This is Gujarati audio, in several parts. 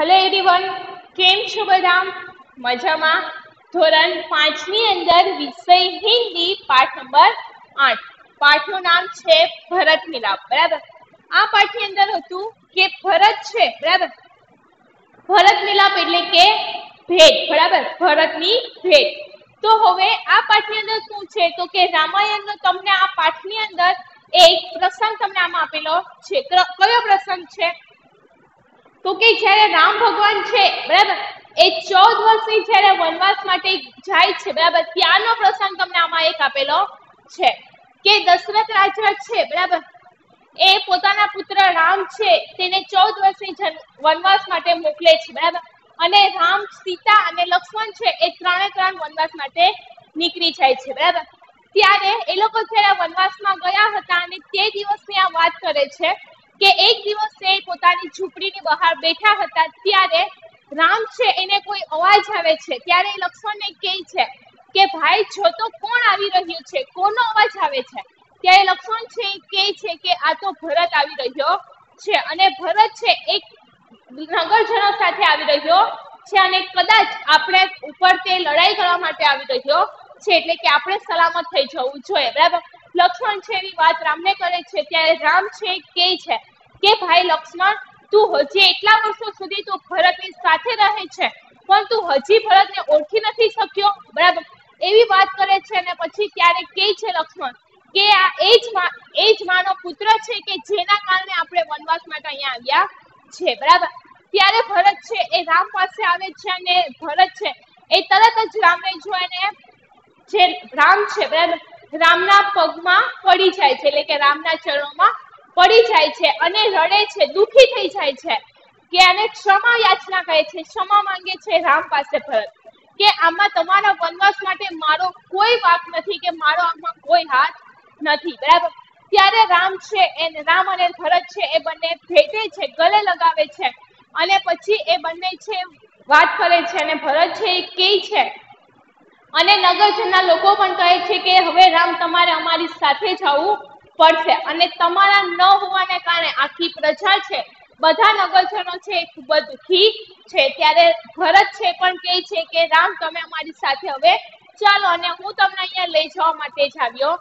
હલો એવરીવન કેમ છો બધા મજામાં? ધોરણ પાંચની અંદર વિષય હિન્દી, પાઠ નંબર આઠ. પાઠનું નામ છે ભરત મિલાપ, બરાબર? આ પાઠની અંદર હતું કે ભરત છે, બરાબર? ભરત મિલાપ એટલે કે ભેટ, બરાબર? ભરતની ભેટ. તો હવે આ પાઠની અંદર શું છે? તો કે રામાયણનો તમને આ પાઠની અંદર એક પ્રસંગ તમને આમાં આપેલો છે. કયો પ્રસંગ છે? તો કે જ્યારે રામ ભગવાન છે, બરાબર? એ ચૌદ વર્ષની જ્યારે વનવાસ માટે જાય છે, બરાબર? ત્યારનો પ્રસંગ તમને આમાં એક આપેલો છે કે દશરથ રાજા છે, બરાબર? એ પોતાના પુત્ર રામ છે, તેને ચૌદ વર્ષની વનવાસ માટે મોકલે છે, બરાબર? અને રામ, સીતા અને લક્ષ્મણ છે, એ ત્રણે ત્રણ વનવાસ માટે નીકળી જાય છે, બરાબર? ત્યારે એ લોકો જ્યારે વનવાસમાં ગયા હતા અને તે દિવસની આ વાત કરે છે કે એક દિવસ પોતાની ઝૂંપડીની બહાર બેઠા હતા, ત્યારે રામ છે એને કોઈ અવાજ આવે છે. ત્યારે લક્ષ્મણને કહે છે કે, ભાઈ, જો તો કોણ આવી રહ્યું છે? કોનો અવાજ આવે છે? ત્યારે લક્ષ્મણ છે કહે છે કે, આ તો ભરત આવી રહ્યો છે. અને ભરત છે એક નગરજનો સાથે આવી રહ્યો છે અને કદાચ આપણે ઉપર તે લડાઈ કરવા માટે આવી રહ્યો છે, એટલે કે આપણે સલામત થઈ જવું જોઈએ. બરાબર? લક્ષ્મણ છે એવી વાત રામને કરે છે, ત્યારે રામ છે કે છે કે ભાઈ લક્ષ્મણ, તું હજી એટલા વર્ષો સુધી તું ભરતની સાથે રહે છે, પણ તું હજી ભરતને ઓળખી નથી શક્યો. બરાબર? એવી વાત કરે છે અને પછી ત્યારે કે છે લક્ષ્મણ કે આ એ જ એ જ માનો પુત્ર છે કે જેના કારણે આપણે વનવાસ માટે અહીંયા આવ્યા છે. બરાબર? ત્યારે ભરત છે એ રામ પાસે આવે છે અને ભરત છે એ તરત જ રામને જોઈને જે રામ છે, બરાબર? રામના પગમાં પડી જાય છે, એટલે કે રામના ચરણોમાં પડી જાય છે અને રડે છે, દુખી થઈ જાય છે, કે આને ક્ષમા યાચના કહે છે, ક્ષમા માંગે છે રામ પાસે ભરત કે આમાં તમારા વનવાસ માટે મારો કોઈ વાક નથી, કે મારો આમાં કોઈ હાથ નથી, બરાબર? ત્યારે રામ છે, એ રામ અને ભરત છે, એ બંને ભેટે છે ગલે લગાવે છે, અને પછી એ બંને છે, વાત કરે છે, અને ભરત છે, એ કે છે. અને નગરજનના લોકો પણ કહે છે કે હવે રામ તમારે અમારી સાથે જવું પડશે. અને તમારા ન હોવાને કારણે આખી પ્રજા છે, બધા નગરજનો છે એ ખૂબ જ દુઃખી છે. ત્યારે ભરત છે પણ કહે છે કે, રામ, તમે અમારી સાથે હવે ચાલો. અને હું તમને અહીંયા લઈ જવા માટે જ આવ્યો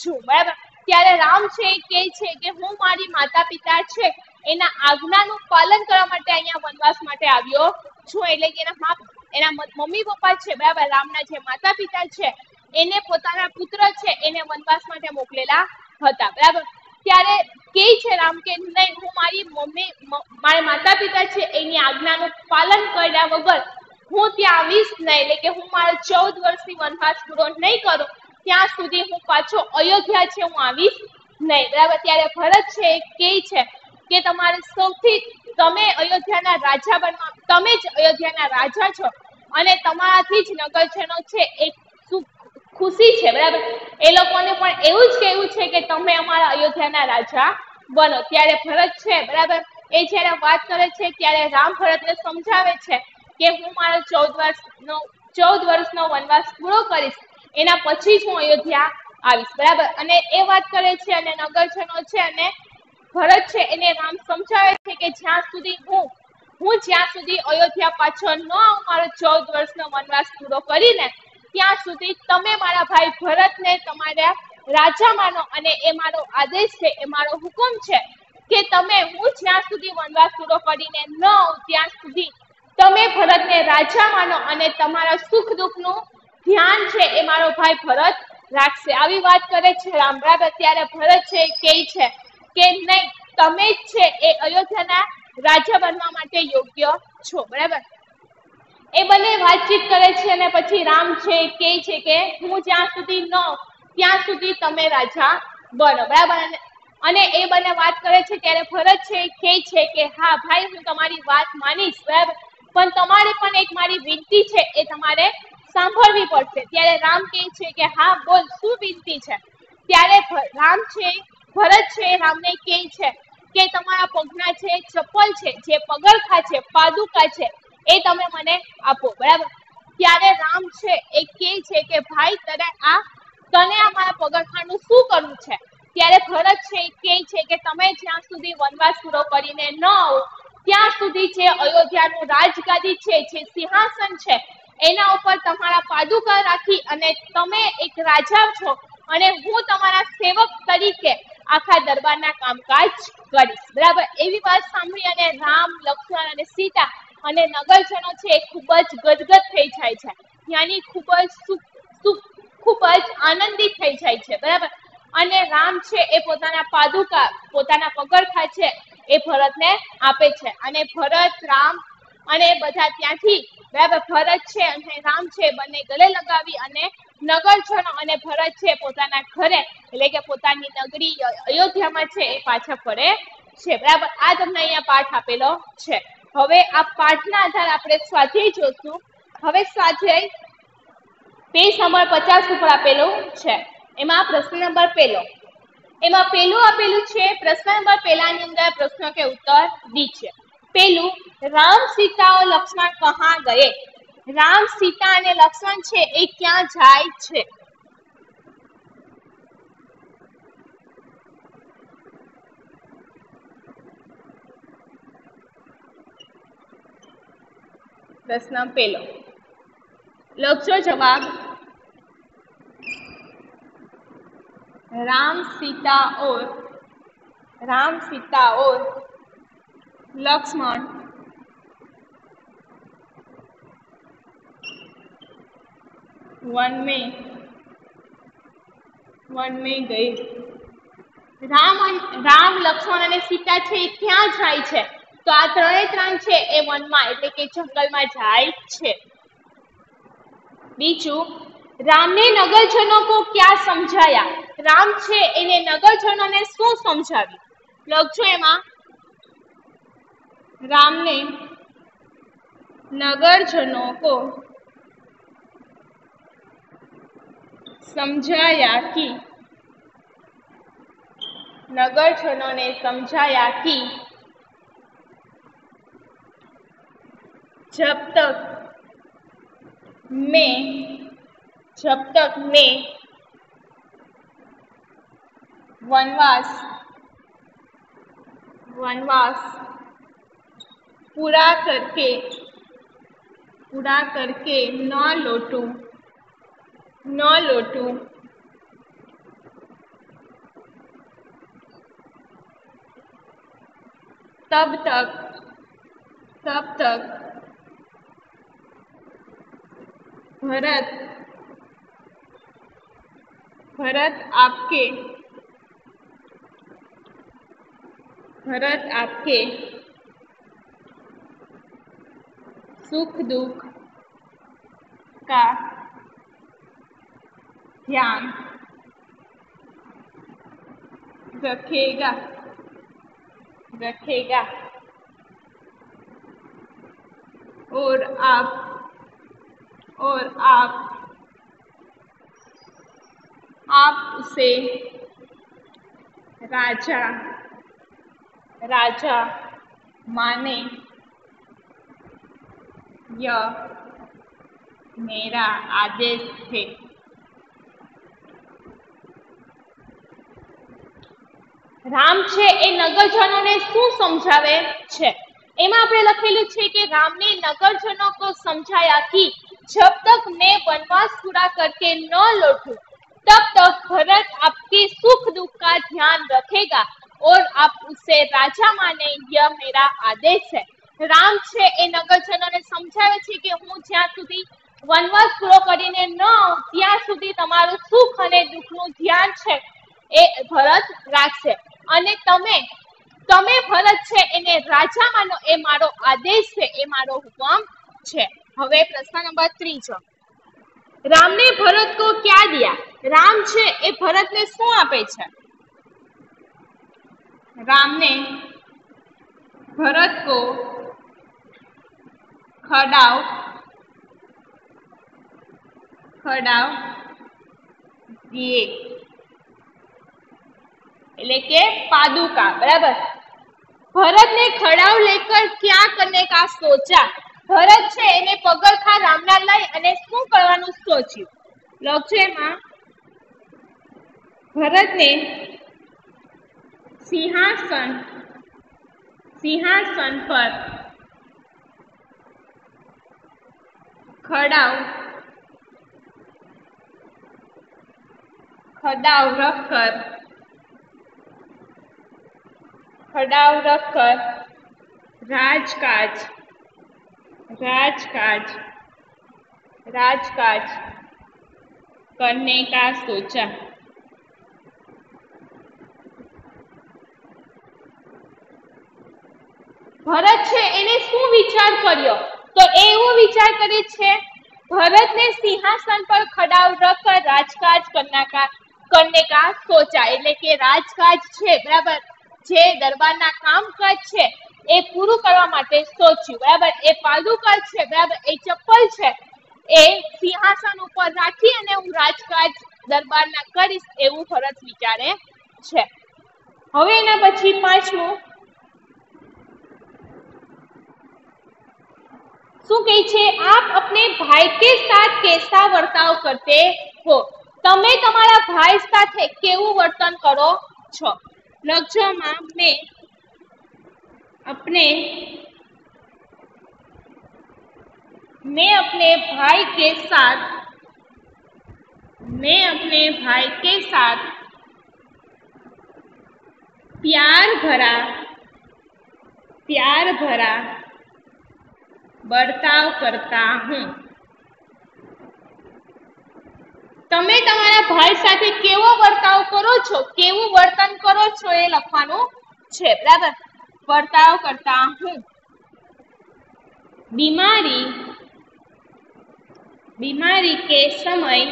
છું. બરાબર? ત્યારે રામ છે એ કહે છે કે, હું મારી માતા પિતા છે, એના આજ્ઞાનું પાલન કરવા માટે અહીંયા વનવાસ માટે આવ્યો છું. એટલે કે એના એના મમ્મી પપ્પા છે, બરાબર? રામના જે માતા પિતા છે, એને પોતાના પુત્ર છે, એને વનવાસ માટે મોકલેલા હતા, બરાબર? ત્યારે કે છે રામ કે નહીં, હું મારી મમ્મી મારા માતા પિતા છે, એની આજ્ઞાનું પાલન કર્યા વગર હું ત્યાં આવીશ નહીં, એટલે કે હું મારા ચૌદ વર્ષની વનવાસ પૂરો નહીં કરું, ત્યાં સુધી હું પાછો અયોધ્યા છે, હું આવીશ નહીં. બરાબર? ત્યારે ભરત છે કહે છે કે તમારે સૌથી, તમે અયોધ્યાના રાજા બનવા, તમે જ અયોધ્યાના રાજા છો અને તમારાથી જ નગરજનો છે એ ખુશી છે, બરાબર? એ લોકોને પણ એવું જ કહેવું છે કે તમે અમારા અયોધ્યાના રાજા બનો. ત્યારે ભરત છે, બરાબર? એ જ્યારે વાત કરે છે, ત્યારે રામ ભરતને સમજાવે છે કે હું મારો ચૌદ વર્ષનો ચૌદ વર્ષનો વનવાસ પૂરો કરીશ. એના પછી જ હું અયોધ્યા આવીશ, બરાબર? અને એ વાત કરે છે, અને નગરજનો છે, અને ભરત છે, એને રામ સમજાવે છે કે જ્યાં સુધી હું હું જ્યાં સુધી અયોધ્યા પાછળ ન આવું, મારો ચૌદ વર્ષનો વનવાસ પૂરો કરીને ત્યાં સુધી તમે મારા ભાઈ ભરતને તમારા રાજા માનો અને એ મારો આદેશ છે, એ મારો હુકમ છે કે તમે હું જ્યાં સુધી વનવાસ પૂરો કરીને ન ત્યાં સુધી તમે ભરતને રાજા માનો અને તમારા સુખ દુઃખનું ધ્યાન છે, એ મારો ભાઈ ભરત રાખશે. આવી વાત કરે છે રામ અત્યારે ત્યારે ભરત છે કે છે કે નહીં, તમે જ છે, એ અયોધ્યાના રાજા બનવા માટે યોગ્ય છો, બરાબર? એ બંને વાતચીત કરે છે અને પછી રામ છે, કે છે કે હું જ્યાં સુધી ન, ત્યાં સુધી તમે રાજા બનો, બરાબર? અને એ બંને વાત કરે છે ત્યારે ભરત છે, કે છે કે હા, ભાઈ, હું તમારી વાત માનીશ, બરાબર? પણ તમારે પણ એક મારી વિનંતી છે, એ તમારે સાંભળવી પડશે. ત્યારે રામ કહે છે કે હા, બોલ, શું વિનંતી છે? ત્યારે રામ છે ભરત છે, રામને કહે છે કે તમારા પગના છે ચપ્પલ છે, જે પગરખા છે, પાદુકા છે એ તમે મને આપો, બરાબર? ત્યારે રામ છે, એ કે છે કે, ભાઈ, તને આ તને આ મારા પગરખાનું શું કરવું છે? ત્યારે ભરત છે, એ કે છે કે, તમે જ્યાં સુધી વનવાસ પૂરો કરીને ન આવો, ત્યાં સુધી જે અયોધ્યાનું રાજગાદી છે, જે સિંહાસન છે, એના ઉપર તમારા પાદુકા રાખી અને તમે એક રાજા છો અને હું તમારા સેવક તરીકે આખા દરબારના કામકાજ કરીશ. બરાબર? એવી વાત સાંભળી અને રામ, લક્ષ્મણ અને સીતા અને નગરજનો છે એ ખૂબ જ ગદગદ થઈ જાય છે. ત્યાંની ખૂબ જ ખૂબ જ આનંદિત થઈ જાય છે, બરાબર? અને રામ છે એ પોતાના પાદુકા, પોતાના પગરખા છે એ ભરતને આપે છે. અને ભરત, રામ અને બધા ત્યાંથી, બરાબર? ભરત છે અને રામ છે બંને ગલે લગાવી અને નગરજનો અને ભરત છે પોતાના ઘરે, એટલે કે પોતાની નગરી અયોધ્યામાં છે એ પાછા ફરે છે, બરાબર? આ તમને અહીંયા પાઠ આપેલો છે. હવે આ પાઠના આધારે આપણે સ્વાધ્યાય જોશું. હવે સ્વાધ્યાય પેજ નંબર પચાસ ઉપર આપેલો છે. એમાં પ્રશ્ન નંબર પહેલો. એમાં પેલું આપેલું છે, પ્રશ્ન નંબર પહેલાની અંદર પ્રશ્ન કે ઉત્તર ડી છે. પેલું રામ સીતા લક્ષ્મણ કહા ગયે? રામ સીતા અને લક્ષ્મણ છે એ ક્યાં જાય છે? પ્રશ્ન પેલો લખજો જવાબ राम सीता और राम सीता और लक्ष्मण वन में वन में ગઈ રામ રામ લક્ષ્મણ અને સીતા છે એ ક્યાં જાય છે તો આ ત્રણે ત્રણ છે એ વનમાં, એટલે કે જંગલમાં જાય છે. બીજું, રામને નગરજનો કો ક્યાં સમજાયા? રામ છે એને નગરજનોને શું સમજાવ્યું? લખજો એમાં. રામને નગરજનો કો સમજાયા કી? નગરજનોને સમજાયા કી? जब तक मैं, जब तक मैं वनवास वनवास पूरा करके पूरा करके न लौटूं न लौटूं, तब तक तब तक भरत भरत आपके भरत आपके सुख दुख का ध्यान रखेगा रखेगा। और आप और आप आप उसे राजा राजा माने यह मेरा आदेश है રામ છે એ નગરજનોને શું સમજાવે છે એમાં આપણે લખેલું છે કે રામને नगरजनों को समझाया कि जब तक मैं वनवास पूरा करके न लौटूं तब तक भरत आपके सुख दुख का ध्यान रखेगा और आप उसे राजा माने यह मेरा आदेश है રામ છે એ નગરજનોને સમજાવે છે કે હું જ્યાં સુધી વનવાસ પૂરો કરીને ન આવું ત્યાં સુધી તમારું સુખ અને દુઃખનું ધ્યાન છે એ ભરત રાખશે અને તમે તમે ભરત છે એને રાજા માનો એ મારો આદેશ છે એ મારો હુકમ છે હવે પ્રશ્ન નંબર ત્રીજો. રામને ભરત કો ક્યાં દિયા? રામ છે એ ભરતને શું આપે છે? રામને ભરત કો ખડાવ ખડાવ દિયે એટલે કે પાદુકા, બરાબર? ભરત ને ખડાવ લેકર ક્યાં કરને કા સોચા ભરત છે, એને પગરખા રામના લઈ અને શું કરવાનું સોચ્યું? એમાં ભરતને સિંહાસન સિંહાસન પર ખડાવ ખડાવ રખર ખડાવ રખર, રાજકાજ રાજકાજ. રાજકાજ કરને કા સોચા? ભરત છે, એને શું વિચાર કર્યો? તો એવો વિચાર કરે છે, ભરતને સિંહાસન પર ખડાવ રખ, રાજકાજ કરનાકા કરને કા સોચા? એટલે કે રાજકાજ છે, બરાબર? જે દરબારના કામકાજ છે એ પૂરું કરવા માટે સોચ્યું. બરાબર? એ પાદુકા છે, બરાબર? એ ચપ્પલ છે, એ સિંહાસન ઉપર રાખી અને હું રાજકાજ દરબારના કરીશ એવું ભરત વિચારે છે. હવે એના પછી પાંચમું શું કહે છે? આપ અપને ભાઈ કે સાથ કેસા વર્તાવ કરતે હો? તમે તમારા ભાઈ સાથે કેવું વર્તન કરો છો? લક્ષ્યમાં મેં अपने मैं अपने भाई के साथ मैं अपने भाई के साथ प्यार भरा प्यार भरा बर्ताव करता हूँ તમે તમારા ભાઈ સાથે કેવો વર્તાવ કરો છો કેવું વર્તન કરો છો એ લખવાનું છે બરાબર वर्ताव करता हूँ। बीमारी बीमारी के समय,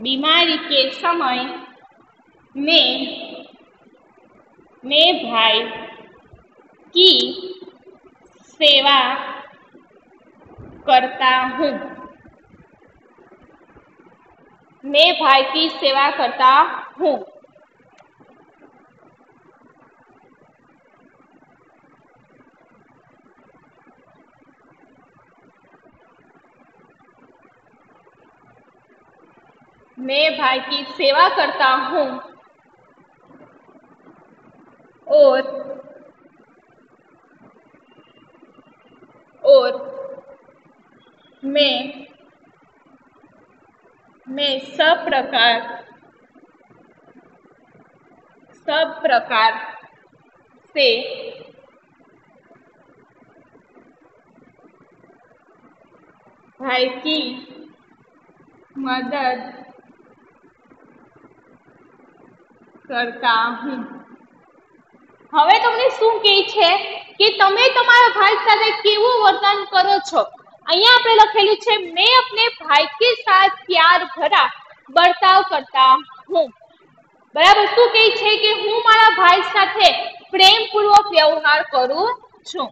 बीमारी के समय में, मैं भाई की सेवा करता हूँ। मैं भाई की सेवा करता हूँ। मैं भाई की सेवा करता हूँ। और और मैं मैं सब प्रकार सब प्रकार से भाई की मदद કરતા હું. હવે તમને શું કહે છે? કે તમે તમારા ભાઈ સાથે કેવું વર્તન કરો છો? અહીંયા આપણે લખેલું છે, મેં અપને ભાઈ કે સાથ પ્યાર ભરા બર્તાવ કરતા હું. બરાબર? શું કહે છે કે હું મારા ભાઈ સાથે પ્રેમપૂર્વક વ્યવહાર કરું છું?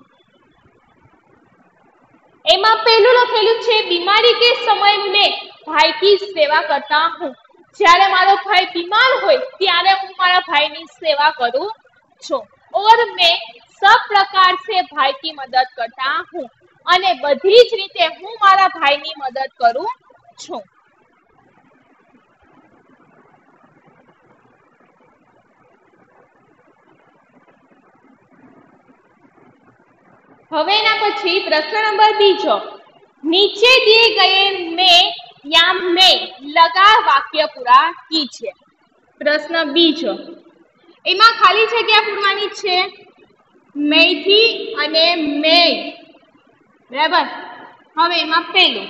એમાં પહેલું લખેલું છે, બીમારી કે સમય મેં ભાઈ કી સેવા કરતા હું. જ્યારે મારો ભાઈ બીમાર હોય ત્યારે હું મારા ભાઈની સેવા કરું છું. ઓર મેં સબ પ્રકાર સે ભાઈ કી મદદ કરતા હું અને બધી જ રીતે હું મારા ભાઈની મદદ કરું છું. હવે પછી પ્રશ્ન નંબર બીજો. નીચે દે ગયે મેં શ્યામને લગા વાક્ય પૂરા કી છે. પ્રશ્ન બીજો એમાં ખાલી જગ્યા પૂરવાની છે. મેથી અને મે બરાબર? હવે એમાં પેલું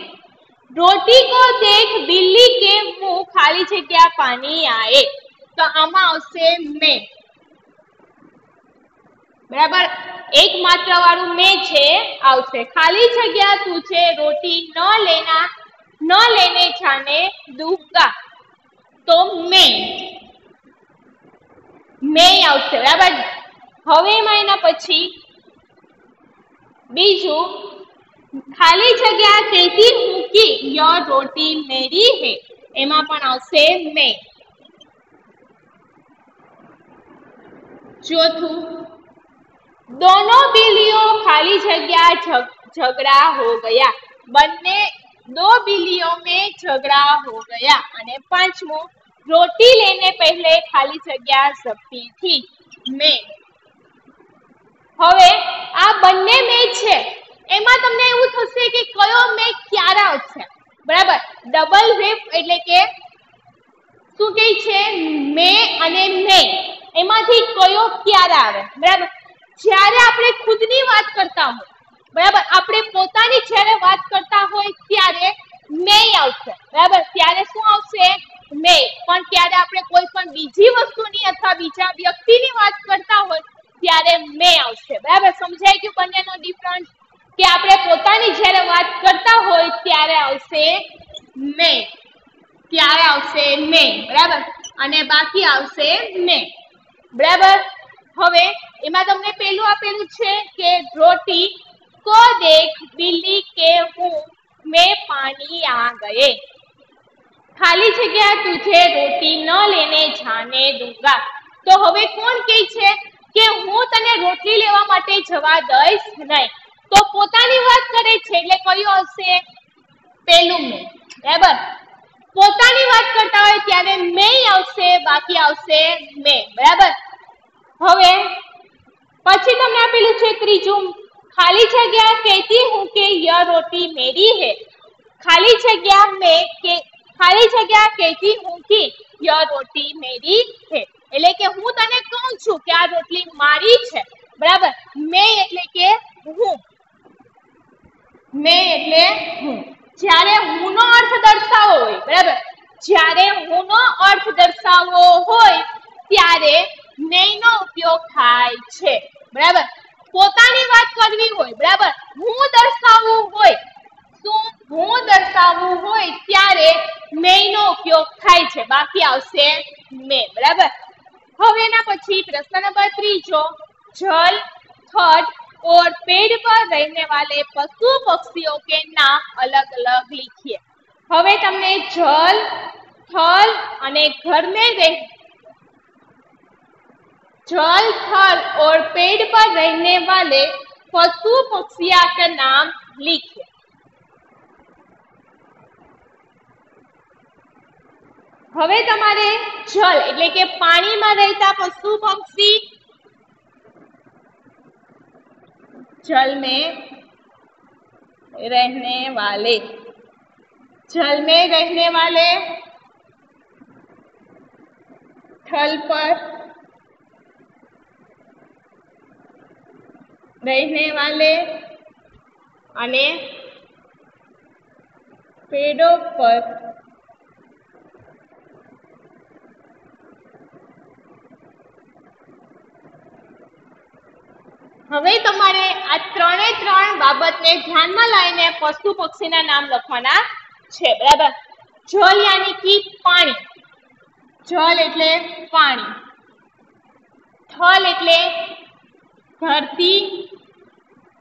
રોટી કો દેખ બિલ્લી કે મું ખાલી જગ્યા પાણી આએ તો આમાં આવશે મે બરાબર? એક માત્ર વાળું મે છે, આવશે. ખાલી જગ્યા તું છે, રોટી ન લેના ન લેને જાને દૂંગા તો મેં મેં આવશે બરાબર હવે એમાં એના પછી બીજું ખાલી જગ્યા તેથી મૂકી યર રોટી મેરી હે એમાં પણ આવશે મેં ચોથું दोनों बिल्लियों खाली जगह झगड़ा हो गया બંને दो बिल्लियों में झगड़ा हो गया અને પાંચમું रोटी लेने पहले खाली जगह सकती थी मैं હવે આ બંને મેઘ છે એમાં તમને એવું થશે કે કયો મેઘ ક્યારે આવશે બરાબર ડબલ વેવ એટલે કે શું કહે છે મે અને મે એમાંથી કયો ક્યારે આવે બરાબર જ્યારે આપણે ખુદની વાત કરતા હોય બરાબર? આપણે પોતાની જ્યારે વાત કરતા હોય ત્યારે મે આવશે. બરાબર? ત્યારે શું આવશે? મે પણ ત્યારે આપણે કોઈ પણ બીજી વસ્તુની અથવા બીજા વ્યક્તિની વાત કરતા હોય ત્યારે મે આવશે. બરાબર? સમજાય ગયું બંનેનો ડિફરન્સ કે આપણે પોતાની જ્યારે વાત કરતા હોય ત્યારે આવશે મે ત્યારે આવશે મે બરાબર? અને બાકી આવશે મે બરાબર? હવે એમાં તમને પેલું આપેલું છે કે રોટી કો દેખ बिल्ली કે હું મેં પાણી આ ગયે ખાલી જગ્યા તુझे રોટી ન લેને જાને દૂંગા તો હવે કોણ કહે છે કે હું તને રોટલી લેવા માટે જવા દઈશ નહીં? તો પોતાની વાત કરે છે, એટલે કયું આવશે? પેલું મેં. બરાબર? પોતાની વાત કરતા હોય ત્યારે મેં આવશે, બાકી આવશે મેં. બરાબર? હવે પછી તમને આપેલું છે ત્રીજું ખાલી જગ્યા કહેતી હું કે યહ રોટી મેરી હે ખાલી જગ્યા મેં કે ખાલી જગ્યા કહેતી હું કે યહ રોટી મેરી છે એટલે કે હું તને કહું છું કે આ રોટલી મારી છે બરાબર મેં એટલે કે હું મેં એટલે હું જ્યારે હુંનો અર્થ દર્શાવો હોય બરાબર જ્યારે હુંનો અર્થ દર્શાવવો હોય ત્યારે મેંનો ઉપયોગ થાય છે બરાબર પોતાની વાત કરવી હોય બરાબર હું દર્શાવવું હોય શું હું દર્શાવવું હોય ત્યારે મેંનો ઉપયોગ થાય છે બાકી આવશે મેં બરાબર હવે એના પછી પ્રશ્ન નંબર ત્રીજો જલ થડ और पेड़ पर रहने वाले पशु पक्षियों के नाम अलग अलग लिखिए હવે તમને જલ થલ અને ઘર में रह जल थल और पेड़ पर रहने वाले पशु पक्षिया का नाम लिखिए હવે તમારે જલ એટલે કે પાણીમાં રહેતા પશુ પક્ષી जल में रहने वाले जल में रहने वाले थल पर રહેને વાલે અને પેડો પર હવે તમારે આ ત્રણે ત્રણ બાબતને ધ્યાનમાં લઈને પશુ પક્ષીના નામ લખવાના છે, બરાબર? જલ યાની કી પાણી. જલ એટલે પાણી. થલ એટલે ધરતી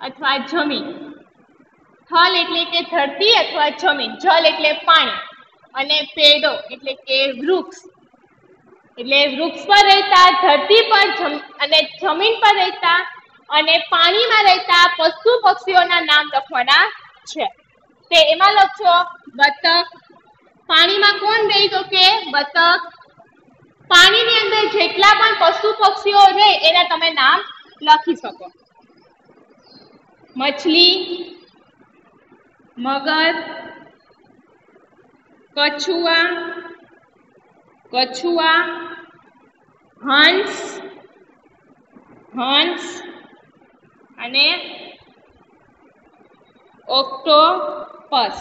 અથવા જમીન. થલ એટલે કે ધરતી અથવા જમીન. જલ એટલે પાણી. અને પેડો એટલે કે વૃક્ષ. એટલે વૃક્ષ પર રહેતા, ધરતી પર અને જમીન પર રહેતા અને પાણીમાં રહેતા પશુ પક્ષીઓના નામ લખવાના છે. તે એમાં લખશો બતક. પાણીમાં કોણ રહે તો કે બતક. પાણીની અંદર જેટલા પણ પશુ પક્ષીઓ રહે, એના તમે નામ લખી શકો. મછલી મગર કછુઆ કછુઆ હંસ હંસ અને ઓક્ટોપસ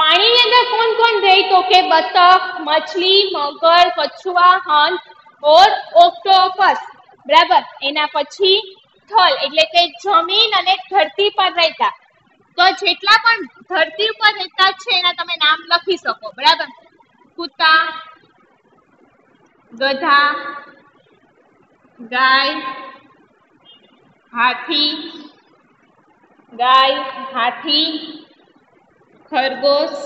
પાણીની અંદર કોણ કોણ રહે તો કે બતક, મછલી, મગર, કછુઆ, હંસ ઓર ઓક્ટોપસ. બરાબર? એના પછી થલ, એટલે કે જમીન અને ધરતી પર રહેતા. તો જેટલા પણ ધરતી ઉપર રહેતા છે, એના તમે નામ લખી શકો. બરાબર? કૂતા, ગધા, ગાય, હાથી ગાય, હાથી ખરગોશ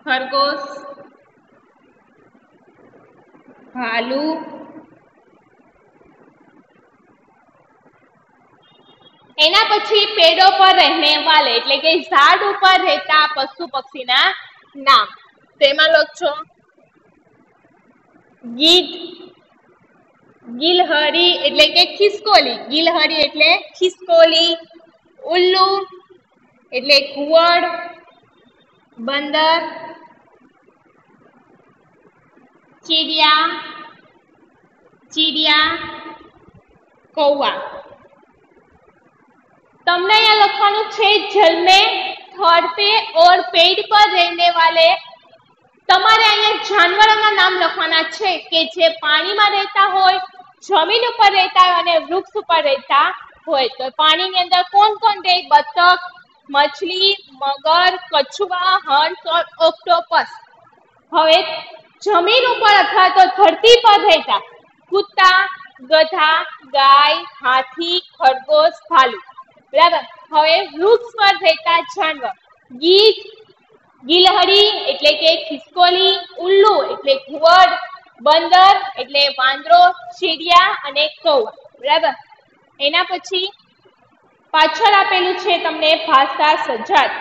ખરગોશ ભાલુ એના પછી પેડો પર રહેને વાલે, એટલે કે ઝાડ ઉપર રહેતા પશુ પક્ષીના નામ. તેમાં લખજો ગીધ. ગિલહરી, એટલે કે ખિસકોલી. ગિલહરી એટલે ખિસકોલી. ઉલ્લુ. એટલે કુવડ બંદર ચીડિયા ચીડિયા કૌવા તમને અહીંયા લખવાનું છે જલ में थड़ पे और पेड़ पर रहने वाले તમારે અહીંયા જાનવરોના નામ લખવાના છે કે જે પાણીમાં રહેતા હોય જમીન ઉપર રહેતા હોય અને વૃક્ષ ઉપર રહેતા હોય તો પાણીની અંદર કોણ કોણ રહે બતક મછલી, મગર, કછુવા, હંસ ઓર ઓક્ટોપસ. હવે જમીન ઉપર અથવા તો ધરતી પર રહેતા કૂતા, ગધા, ગાય, હાથી, ખરગોશ, ભાલુ. બરાબર? હવે વૃક્ષ પર રહેતા જાનવર. ગીધ, ગિલહરી એટલે કે ખિસકોલી, ઉલ્લુ એટલે ઘુવડ, બંદર એટલે વાંદરો ચીડિયા અને કૌવા. બરાબર? એના પછી પાછળ આપેલું છે તમને ભાષા સજાત.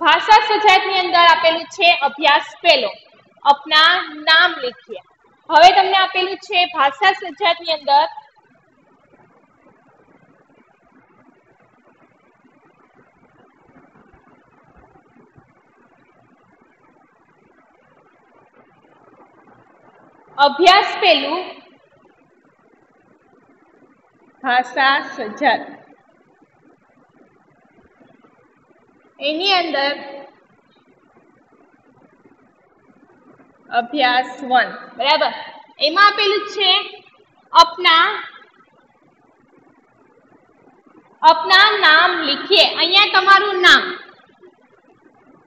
ભાષા સજાતની અંદર આપેલું છે અભ્યાસ પેલો અપના નામ લખીએ હવે તમને આપેલું છે ભાષા સજાતની અંદર અભ્યાસ પેલું ભાષા સજાત. એની અંદર અભ્યાસ વન, બરાબર? એમાં આપેલું છે, અપના અપના નામ લીખીએ. અહીંયા તમારું નામ.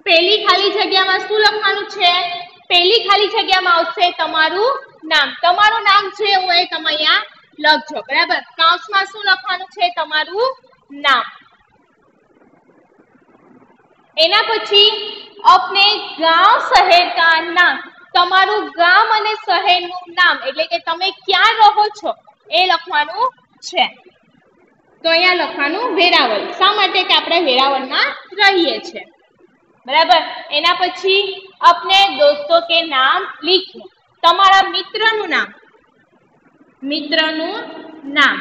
પેલી ખાલી જગ્યામાં શું લખવાનું છે? પેલી ખાલી જગ્યામાં આવશે તમારું નામ. તમારું નામ છે હોય તમે અહીંયા લખજો, બરાબર? કાઉન્સમાં શું લખવાનું છે? તમારું નામ. એના પછી આપને ગામ શહેર કા નામ, તમારું ગામ અને શહેરનું નામ, એટલે કે તમે ક્યાં રહો છો, એ લખવાનું છે. તો અહીંયા લખવાનું વેરાવળ. શા માટે કે આપણે વેરાવળમાં રહીએ છીએ? બરાબર? એના પછી આપને દોસ્તો કે નામ લીખો તમારા મિત્રનું નામ. મિત્રનું નામ.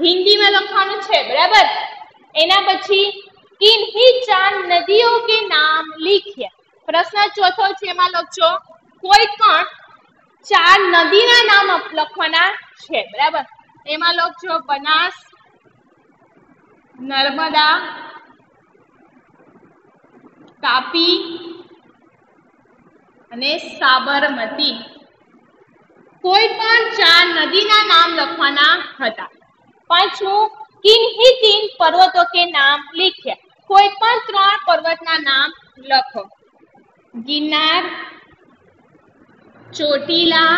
હિન્દીમાં લખવાનું છે, બરાબર? એના પછી કિન્હી चार नदियों के નામ लिखिए પ્રશ્ન ચોથો છે, એમાં લખજો. કોઈ પણ ચાર નદીના નામ લખવાના છે, બરાબર? એમાં લખજો બનાસ, નર્મદા, તાપી અને સાબરમતી. કોઈ પણ ચાર નદીના નામ લખવાના હતા. પાંચમું કિન્હી તીન પર્વતો કે નામ લીખ્યા? કોઈ પણ ત્રણ પર્વતના નામ લખો. ગિરનાર, ચોટીલા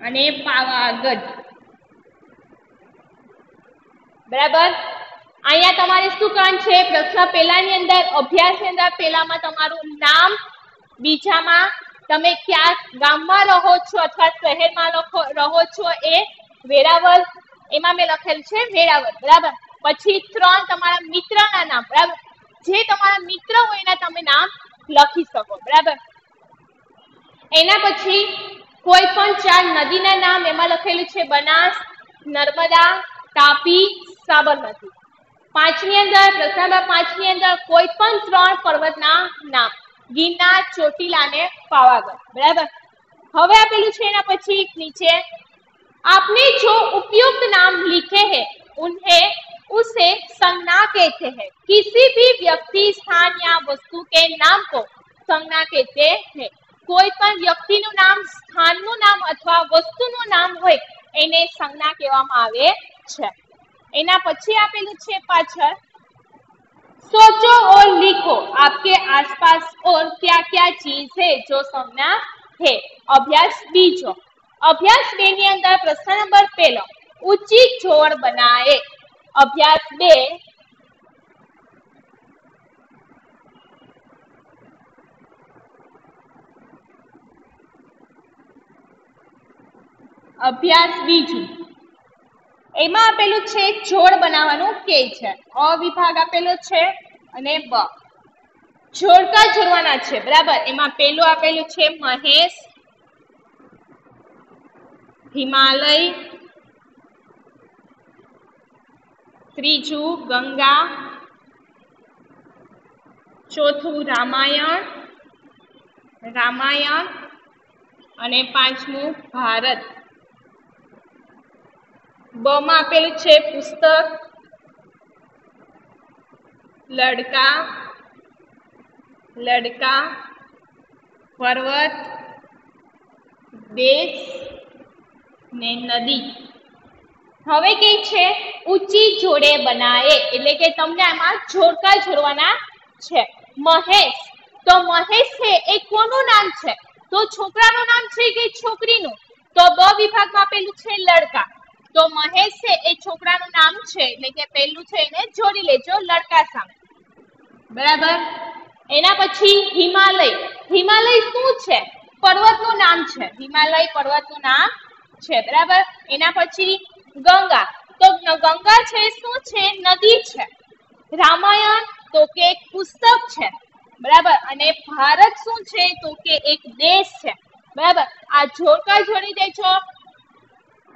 અને પાવાગઢ. બરાબર? અહીંયા તમારે શું કરવાનું છે? પ્રશ્ન પહેલાની અંદર, અભ્યાસની અંદર પહેલામાં તમારું નામ, બીજામાં તમે ક્યાં ગામમાં રહો છો અથવા શહેરમાં રહો છો એ વેરાવળ, એમાં મેં લખેલ છે વેરાવળ. બરાબર? પછી ત્રણ તમારા મિત્રના નામ, બરાબર? જે તમારા મિત્ર હોય એના તમે નામ લખી શકો, બરાબર? એના પછી કોઈ પણ ચાર નદીના નામ એમાં લખેલું છે, બનાસ, નર્મદા, તાપી, સાબરમતી. પાંચની અંદર પ્રશ્નમાં પાંચની અંદર કોઈ પણ ત્રણ પર્વતના નામ, ગિરનાર, ચોટીલા ને પાવાગઢ, બરાબર? હવે આપેલું છે એના પછી નીચે, આપને જો ઉપયુક્ત નામ લીખે હે, ઉન્હે उसे संज्ञा कहते हैं किसी भी व्यक्ति स्थान या वस्तु के नाम को संज्ञा कहते हैं કોઈ પણ વ્યક્તિનું નામ સ્થાનનું નામ અથવા વસ્તુનું નામ હોય એને સંજ્ઞા કહેવામાં આવે છે એના પછી આપેલું છે પાછળ सोचो और लिखो आपके आसपास और क्या क्या चीज है जो संज्ञा है अभ्यास बीजो અભ્યાસ બે ની અંદર પ્રશ્ન નંબર પહેલો ઉચિત જોડ બનાવે અભ્યાસ બે. અભ્યાસ બીજું. એમાં આપેલું છે જોડ બનાવવાનું કે છે. અ વિભાગ આપેલો છે અને બ. જોડકા જોડવાના છે, બરાબર? એમાં પેલું આપેલું છે મહેશ, હિમાલય ત્રીજું ગંગા. ચોથું રામાયણ. રામાયણ અને પાંચમું ભારત. બમાં આપેલું છે પુસ્તક. લડકા. લડકા. પર્વત. દેશ. ને નદી. હવે કે છે? ઊંચી જોડે બનાવે એટલે કે તમને આમાં જોડકા જોડવાના છે. મહેશ. તો મહેશ છે એ કોનું નામ છે? તો છોકરાનું નામ છે કે છોકરીનું? તો બ વિભાગમાં પેલું છે લડકા. તો મહેશ છે એ છોકરાનું નામ છે. એટલે કે પહેલું છે એને જોડી લેજો લડકા સામે. બરાબર? એના પછી હિમાલય. હિમાલય શું છે? પર્વતનું નામ છે. હિમાલય પર્વતનું નામ છે. બરાબર? એના પછી ગંગા. તો ગંગા છે શું છે? નદી છે. રામાયણ તો કે એક પુસ્તક છે. બરાબર? અને ભારત શું છે? તો કે એક દેશ છે. બરાબર? આ જોડકા જોડી દેજો.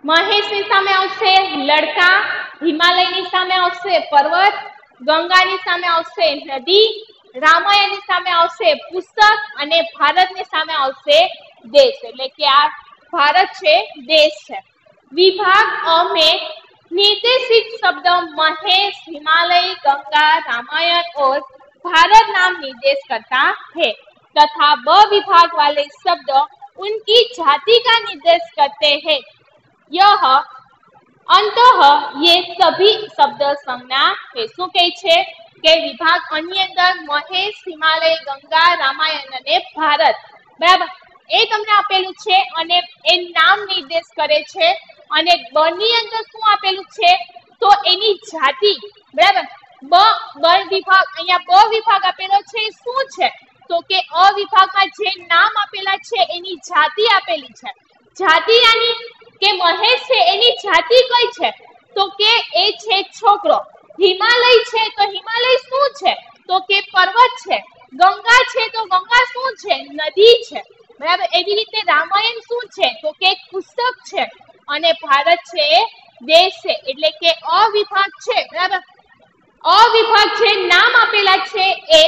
મહેશની સામે આવશે લડકા, હિમાલયની સામે આવશે પર્વત, ગંગાની સામે આવશે નદી, રામાયણની સામે આવશે પુસ્તક અને ભારતની સામે આવશે દેશ. એટલે કે આ ભારત છે, દેશ છે. विभाग अ में निर्देशित शब्द महेश हिमालय गंगा रामायण और भारत नाम निर्देश करता है तथा ब विभाग वाले शब्द उनकी जाति का निर्देश करते हैं यह अंत ये सभी शब्द संज्ञा है શું કહે છે કે વિભાગ અની અંદર મહેશ હિમાલય ગંગા રામાયણ અને ભારત બરાબર એ તમને આપેલું છે અને એ નામ નિર્દેશ કરે છે. અને બ ની અંદર શું આપેલું છે? તો એની જાતિ, બરાબર? બ બ વિભાગ, અહીંયા બ વિભાગ આપેલો છે શું છે? તો કે અ વિભાગમાં જે નામ આપેલા છે એની જાતિ આપેલી છે. જાતિ આની કે મહેશ છે એની જાતિ કઈ છે? તો કે એ છે છોકરો. હિમાલય છે તો હિમાલય શું છે? તો કે પર્વત છે. ગંગા છે તો ગંગા શું છે? નદી છે. બરાબર? એવી રીતે રામાયણ શું છે? તો કે પુસ્તક છે અને ભારત છે દેશ છે, એટલે કે અ વિભાગ છે, બરાબર? અ વિભાગ જે નામ આપેલા છે એ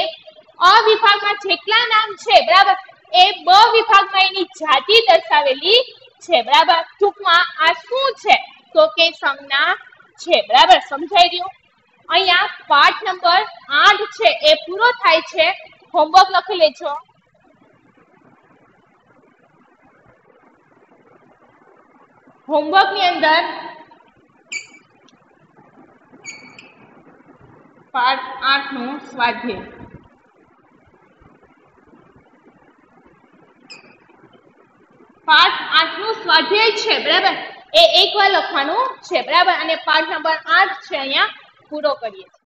અ વિભાગમાં જેટલા નામ છે, બરાબર? એ બ વિભાગમાં એની જાતિ દર્શાવેલી છે, બરાબર? ટૂંકમાં આ શું છે? તો કે સંજ્ઞા છે, બરાબર? સમજાઈ રહ્યું અહીંયા પાઠ નંબર આઠ છે, એ પૂરો થાય છે. હોમવર્ક લખી લેજો. હોમવર્કની અંદર પાઠ આઠનું સ્વાધ્યાય. પાઠનું સ્વાધ્યાય છે, બરાબર? એ એક વાર લખવાનું છે, બરાબર? અને પાઠ નંબર આઠ છે અહીંયા પૂરો કરીએ